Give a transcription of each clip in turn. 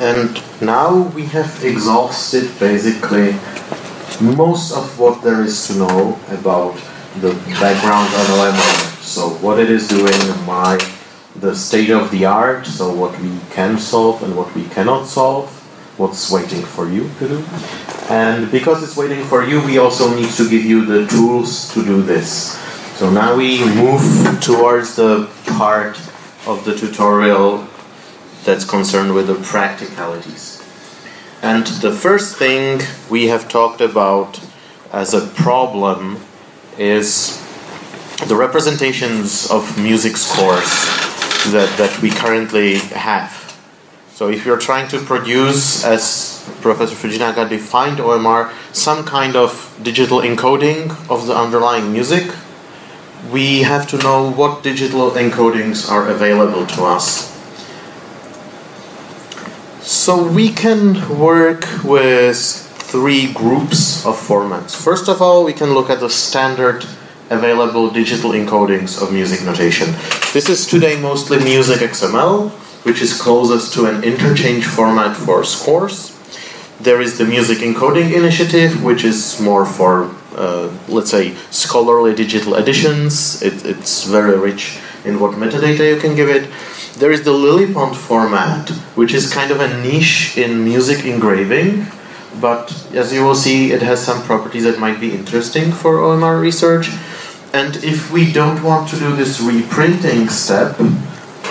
And now we have exhausted basically most of what there is to know about the background OMR. So what it is doing, why, the state of the art, so what we can solve and what we cannot solve, what's waiting for you to do. And because it's waiting for you, we also need to give you the tools to do this. So now we move towards the part of the tutorial that's concerned with the practicalities. And the first thing we have talked about as a problem is the representations of music scores that, that we currently have. So if you're trying to produce, as Professor Fujinaga defined OMR, some kind of digital encoding of the underlying music, we have to know what digital encodings are available to us. So we can work with three groups of formats. First of all, we can look at the standard available digital encodings of music notation. This is today mostly Music XML, which is closest to an interchange format for scores. There is the Music Encoding Initiative, which is more for, uh, let's say, scholarly digital editions. It, it's very rich in what metadata you can give it. There is the Lilypond format, which is kind of a niche in music engraving, but as you will see, it has some properties that might be interesting for OMR research. And if we don't want to do this reprinting step,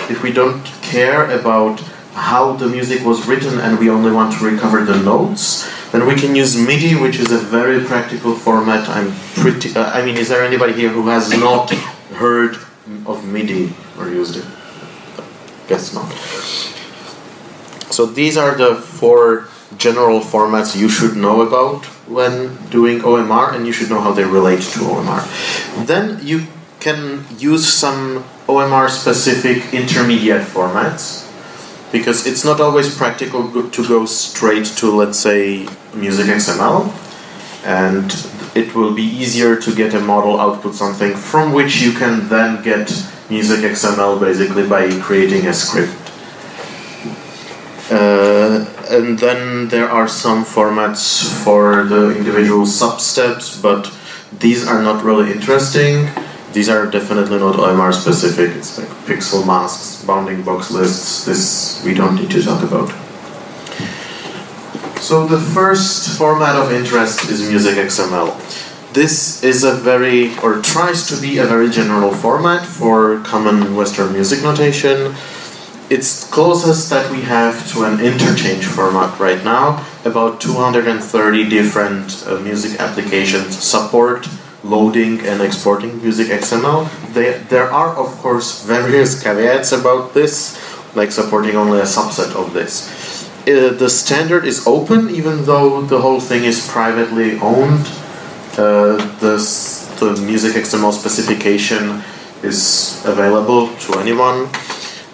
if we don't care about how the music was written and we only want to recover the notes, then we can use MIDI, which is a very practical format. I'm pretty. Uh, I mean, is there anybody here who has not heard of MIDI or used it? Guess not. So these are the four general formats you should know about when doing OMR, and you should know how they relate to OMR. Then you can use some OMR specific intermediate formats because it's not always practical to go straight to, let's say, Music XML, and it will be easier to get a model output something from which you can then get Music XML basically by creating a script. Uh, and then there are some formats for the individual substeps, but these are not really interesting. These are definitely not OMR specific. It's like pixel masks, bounding box lists. This we don't need to talk about. So the first format of interest is Music XML. This is a very, or tries to be a very general format for common Western music notation it's closest that we have to an interchange format right now. About 230 different uh, music applications support loading and exporting music XML. They, there are, of course, various caveats about this, like supporting only a subset of this. Uh, the standard is open, even though the whole thing is privately owned. Uh, this, the music XML specification is available to anyone.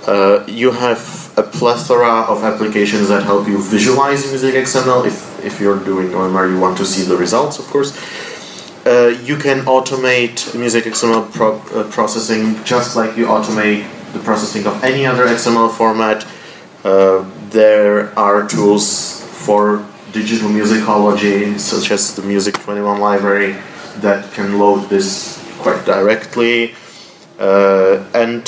Uh, you have a plethora of applications that help you visualize music XML. If, if you're doing OMR, you want to see the results, of course. Uh, you can automate music XML pro uh, processing just like you automate the processing of any other XML format. Uh, there are tools for digital musicology, such as the Music 21 library, that can load this quite directly. Uh, and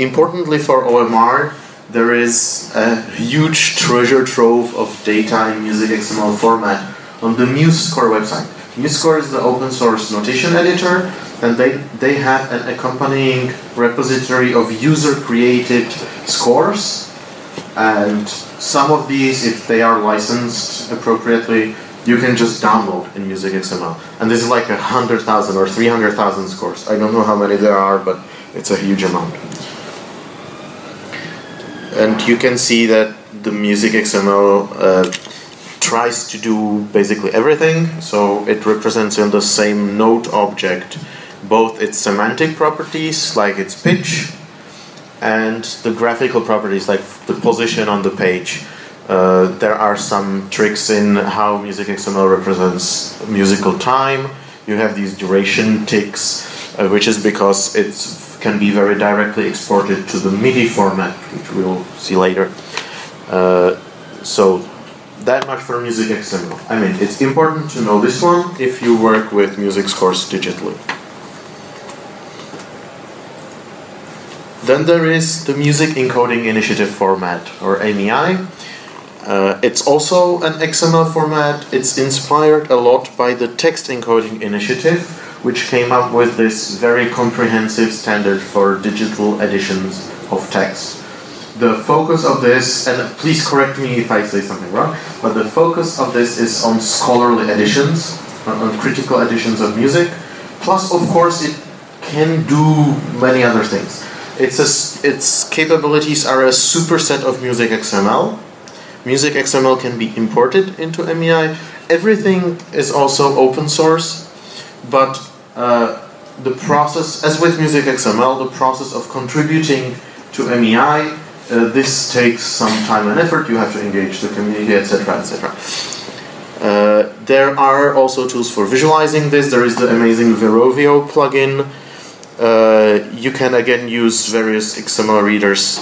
Importantly for OMR, there is a huge treasure trove of data in Music XML format on the MuseScore website. MuseScore is the open source notation editor, and they, they have an accompanying repository of user created scores. And some of these, if they are licensed appropriately, you can just download in Music XML. And this is like a 100,000 or 300,000 scores. I don't know how many there are, but it's a huge amount and you can see that the music XML uh, tries to do basically everything. So it represents in the same note object both its semantic properties, like its pitch, and the graphical properties, like the position on the page. Uh, there are some tricks in how Music XML represents musical time. You have these duration ticks, uh, which is because it can be very directly exported to the MIDI format, which we'll see later. Uh, So that much for Music XML. I mean, it's important to know this one if you work with music scores digitally. Then there is the Music Encoding Initiative format, or MEI. Uh, it's also an XML format. It's inspired a lot by the Text Encoding Initiative, which came up with this very comprehensive standard for digital editions of text. The focus of this, and please correct me if I say something wrong, but the focus of this is on scholarly editions, on critical editions of music. Plus, of course, it can do many other things. It's a, its capabilities are a superset of Music XML. Music XML can be imported into MEI. Everything is also open source, but uh, the process, as with Music XML, the process of contributing to MEI, uh, this takes some time and effort. You have to engage the community, etc., etc. Uh, there are also tools for visualizing this. There is the amazing Verovio plugin you can again use various XML readers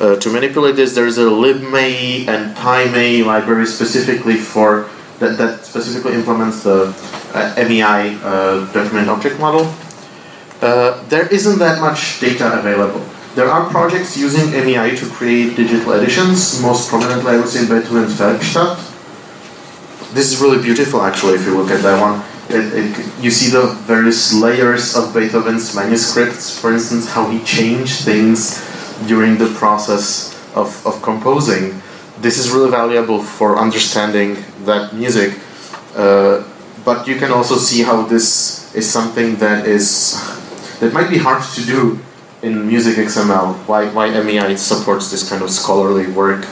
uh, to manipulate this. There is a libmei and pymei library specifically for that, that specifically implements the uh, MEI uh, document object model. Uh, there isn't that much data available. There are projects using MEI to create digital editions, most prominently I would say Beethoven's Werkstatt. This is really beautiful actually if you look at that one it, it, you see the various layers of Beethoven's manuscripts, for instance, how he changed things during the process of, of composing. This is really valuable for understanding that music, uh, but you can also see how this is something that is that might be hard to do in Music XML. Why, why MEI supports this kind of scholarly work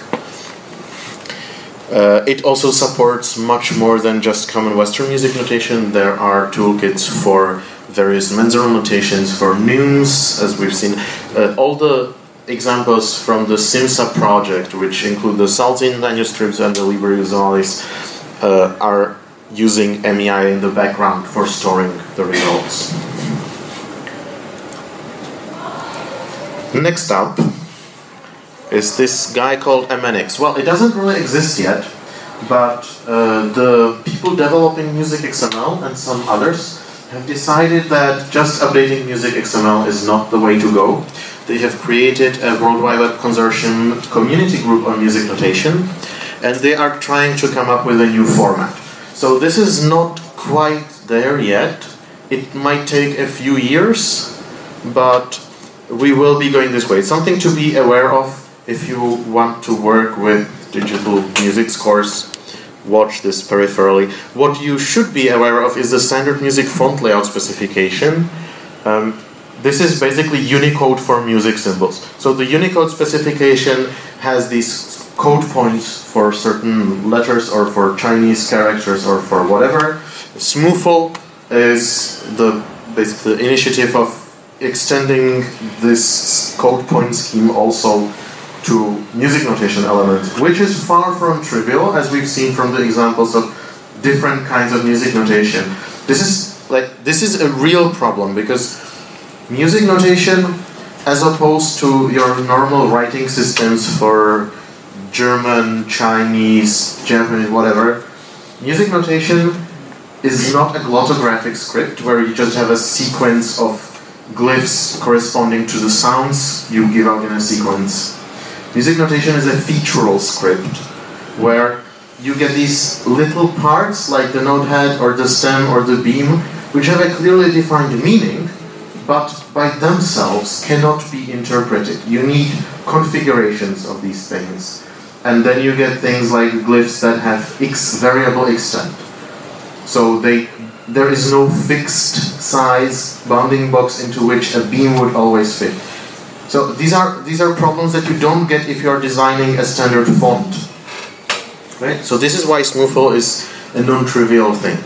uh, it also supports much more than just common Western music notation. There are toolkits for various Mensural notations, for neumes, as we've seen. Uh, all the examples from the SIMSSA project, which include the Salzinnes manuscripts and the Liber Usualis, uh, are using MEI in the background for storing the results. Next up, is this guy called MNX. Well, it doesn't really exist yet, but uh, the people developing Music XML and some others have decided that just updating Music XML is not the way to go. They have created a World Wide Web Consortium community group on music notation, and they are trying to come up with a new format. So this is not quite there yet. It might take a few years, but we will be going this way. It's something to be aware of if you want to work with digital music scores, watch this peripherally. What you should be aware of is the standard music font layout specification. Um, this is basically Unicode for music symbols. So the Unicode specification has these code points for certain letters or for Chinese characters or for whatever. SMUFL is the basically the initiative of extending this code point scheme also to music notation elements, which is far from trivial, as we've seen from the examples of different kinds of music notation. This is like this is a real problem because music notation, as opposed to your normal writing systems for German, Chinese, Japanese, whatever, music notation is not a glottographic script where you just have a sequence of glyphs corresponding to the sounds you give out in a sequence Music notation is a featural script where you get these little parts like the note head or the stem or the beam which have a clearly defined meaning but by themselves cannot be interpreted. You need configurations of these things. And then you get things like glyphs that have x variable extent. So they there is no fixed size bounding box into which a beam would always fit. So these are these are problems that you don't get if you are designing a standard font. Right? So this is why SMUFL is a non-trivial thing.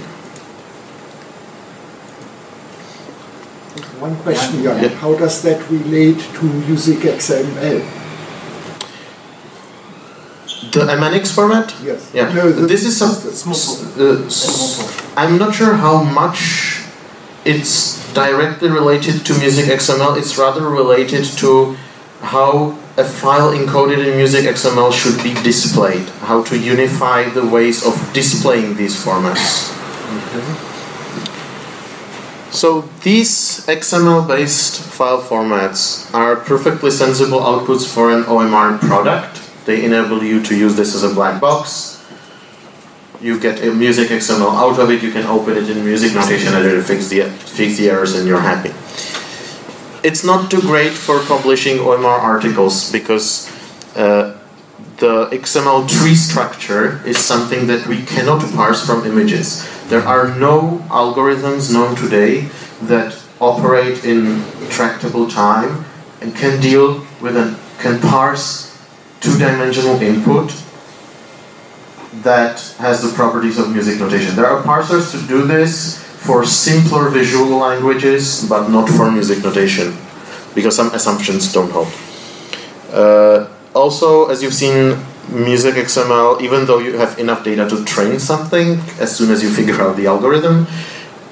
One question, Jan. Yeah. How does that relate to Music XML? The MNX format? Yes. Yeah. No, this is some. Uh, I'm not sure how much it's directly related to music XML. It's rather related to how a file encoded in music XML should be displayed, how to unify the ways of displaying these formats. So these XML-based file formats are perfectly sensible outputs for an OMR product. They enable you to use this as a black box. You get a music XML out of it, you can open it in music notation editor, fix the, fix the errors and you're happy. It's not too great for publishing OMR articles because uh, the XML tree structure is something that we cannot parse from images. There are no algorithms known today that operate in tractable time and can deal with and can parse two-dimensional input that has the properties of music notation. There are parsers to do this for simpler visual languages, but not for music notation, because some assumptions don't hold. Uh, also, as you've seen, music XML, even though you have enough data to train something, as soon as you figure out the algorithm,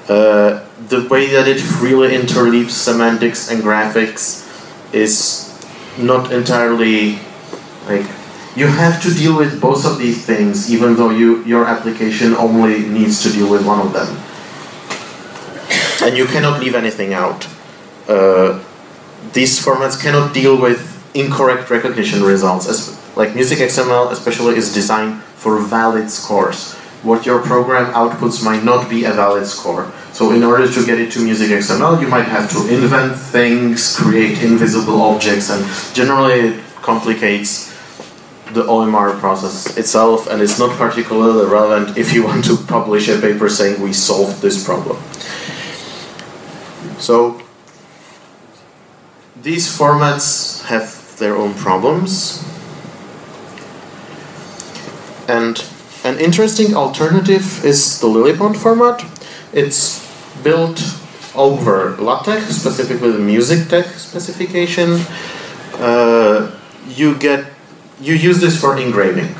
uh, the way that it freely interleaves semantics and graphics is not entirely like you have to deal with both of these things even though you your application only needs to deal with one of them. And you cannot leave anything out. Uh, these formats cannot deal with incorrect recognition results as like music xml especially is designed for valid scores. What your program outputs might not be a valid score. So in order to get it to music xml you might have to invent things create invisible objects and generally it complicates the OMR process itself, and it's not particularly relevant if you want to publish a paper saying we solved this problem. So these formats have their own problems, and an interesting alternative is the Lilypond format. It's built over LaTeX, specifically the MusiXTeX specification. Uh, you get you use this for engraving.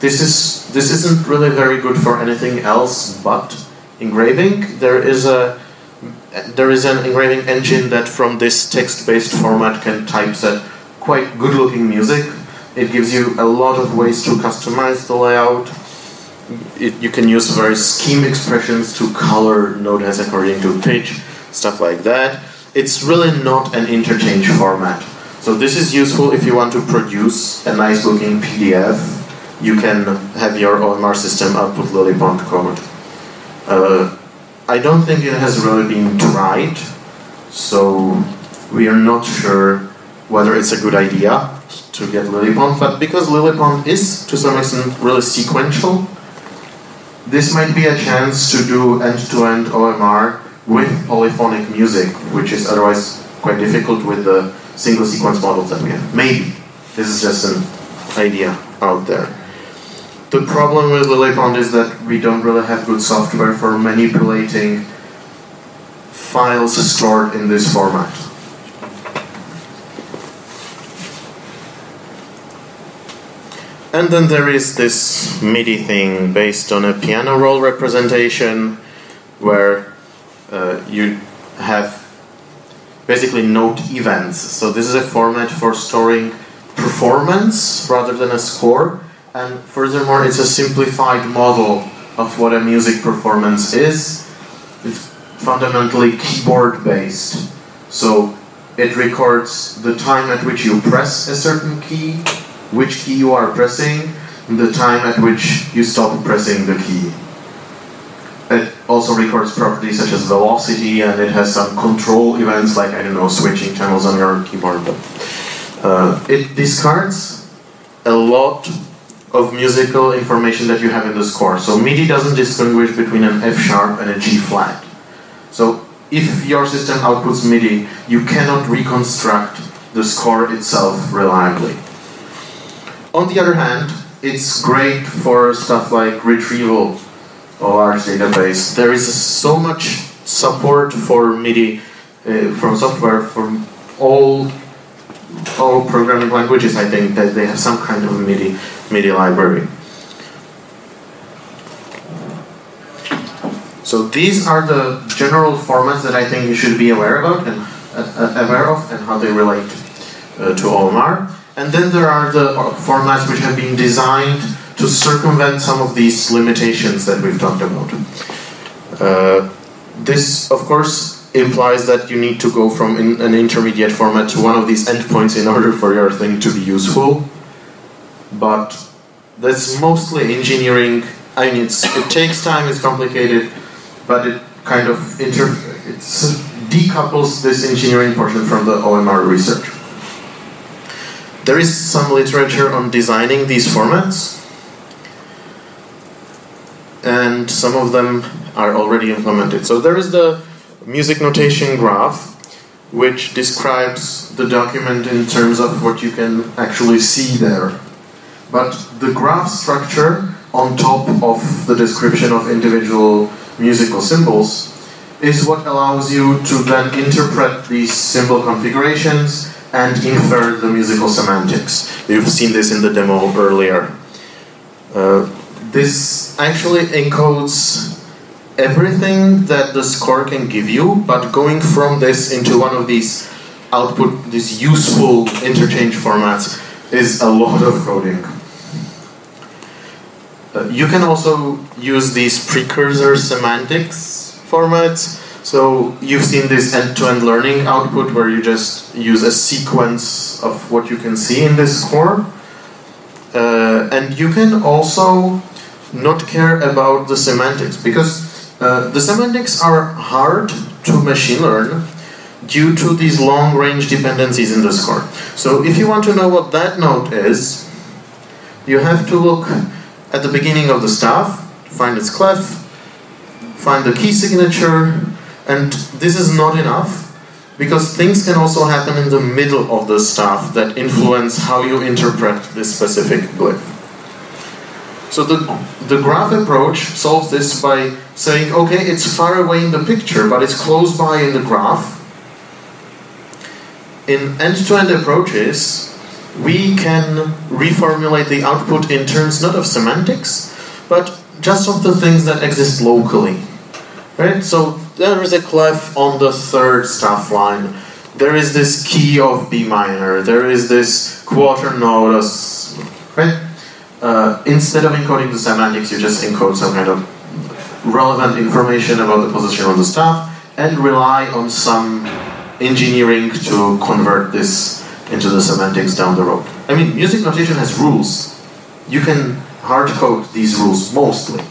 This is this isn't really very good for anything else but engraving. There is a there is an engraving engine that from this text-based format can typeset quite good-looking music. It gives you a lot of ways to customize the layout. It, you can use various scheme expressions to color notes according to pitch, stuff like that. It's really not an interchange format. So this is useful if you want to produce a nice looking PDF. You can have your OMR system output Lilypond code. Uh, I don't think it has really been tried, so we are not sure whether it's a good idea to get Lilypond, but because Lilypond is to some extent really sequential, this might be a chance to do end-to-end OMR with polyphonic music, which is otherwise quite difficult with the single sequence models that we have. Maybe. This is just an idea out there. The problem with Lilypond is that we don't really have good software for manipulating files stored in this format. And then there is this MIDI thing based on a piano roll representation where uh, you have basically note events. So this is a format for storing performance rather than a score. And furthermore, it's a simplified model of what a music performance is. It's fundamentally keyboard based. So it records the time at which you press a certain key, which key you are pressing, and the time at which you stop pressing the key. Also records properties such as velocity and it has some control events like, I don't know, switching channels on your keyboard. But uh, it discards a lot of musical information that you have in the score. So MIDI doesn't distinguish between an F sharp and a G flat. So if your system outputs MIDI, you cannot reconstruct the score itself reliably. On the other hand, it's great for stuff like retrieval large database. There is so much support for MIDI uh, from software from all all programming languages. I think that they have some kind of MIDI MIDI library. So these are the general formats that I think you should be aware about and uh, aware of and how they relate uh, to OMR. And then there are the formats which have been designed to circumvent some of these limitations that we've talked about. Uh, this, of course, implies that you need to go from in an intermediate format to one of these endpoints in order for your thing to be useful. But that's mostly engineering. I mean, it takes time, it's complicated, but it kind of inter decouples this engineering portion from the OMR research. There is some literature on designing these formats, and some of them are already implemented. So there is the music notation graph, which describes the document in terms of what you can actually see there. But the graph structure on top of the description of individual musical symbols is what allows you to then interpret these symbol configurations and infer the musical semantics. You've seen this in the demo earlier. Uh, this actually encodes everything that the score can give you, but going from this into one of these output, these useful interchange formats, is a lot of coding. Uh, you can also use these precursor semantics formats so you've seen this end-to-end learning output where you just use a sequence of what you can see in this score. Uh, and you can also not care about the semantics because uh, the semantics are hard to machine learn due to these long-range dependencies in the score. So if you want to know what that note is, you have to look at the beginning of the staff, find its clef, find the key signature, and this is not enough because things can also happen in the middle of the staff that influence how you interpret this specific glyph. So the, the graph approach solves this by saying, okay, it's far away in the picture, but it's close by in the graph. In end-to-end -end approaches, we can reformulate the output in terms not of semantics, but just of the things that exist locally. Right? So there is a clef on the third staff line. There is this key of B minor. There is this quarter note. Right? Uh, instead of encoding the semantics, you just encode some kind of relevant information about the position of the staff and rely on some engineering to convert this into the semantics down the road. I mean, music notation has rules. You can hard code these rules mostly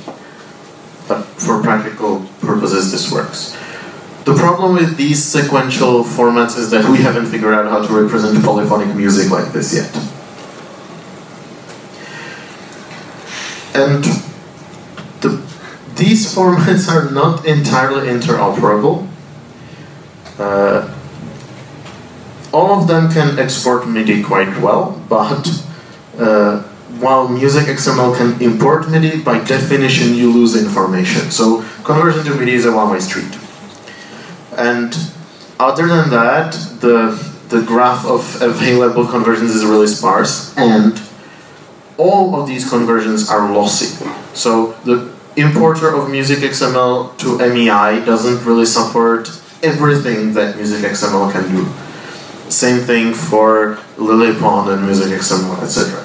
but for practical purposes this works. The problem with these sequential formats is that we haven't figured out how to represent polyphonic music like this yet. And the, these formats are not entirely interoperable. Uh, all of them can export MIDI quite well, but uh, while Music XML can import MIDI, by definition you lose information. So conversion to MIDI is a one-way street. And other than that, the, the graph of available conversions is really sparse, and all of these conversions are lossy. So the importer of Music XML to MEI doesn't really support everything that Music XML can do. Same thing for Lilypond and Music XML, etc.